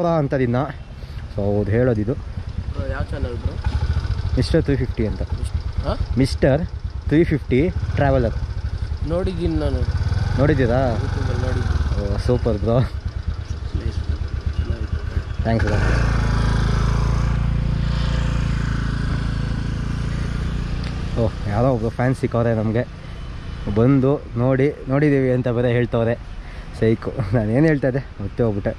ಸಾವಿರ ಅಂತದಿನ್ನ ಸೊ ಅವ್ರು ಹೇಳೋದಿದು ಯಾವ ಚಾನಲ್ ಮಿಸ್ಟರ್ ತ್ರೀ ಫಿಫ್ಟಿ ಅಂತ. ಮಿಸ್ಟರ್ ತ್ರೀ ಫಿಫ್ಟಿ ಟ್ರಾವೆಲರ್ ನೋಡಿದ್ದೀನಿ ನಾನು. ನೋಡಿದ್ದೀರಾ? ನೋಡಿದ್ದೀನಿ. Oh super bro. Thanks bro. ಓಹ್ ಯಾರೋ ಒಬ್ಬರು ಫ್ಯಾನ್ಸ್ ಸಿಕ್ಕವ್ರೆ ನಮಗೆ. ಬಂದು ನೋಡಿ ನೋಡಿದ್ದೀವಿ ಅಂತ ಬರೀ ಹೇಳ್ತವ್ರೆ. ಸೈಕು. ನಾನು ಏನು ಹೇಳ್ತಾ ಇದ್ದೆ? ಮತ್ತೆ ಹೋಗ್ಬಿಟ್ಟೆ.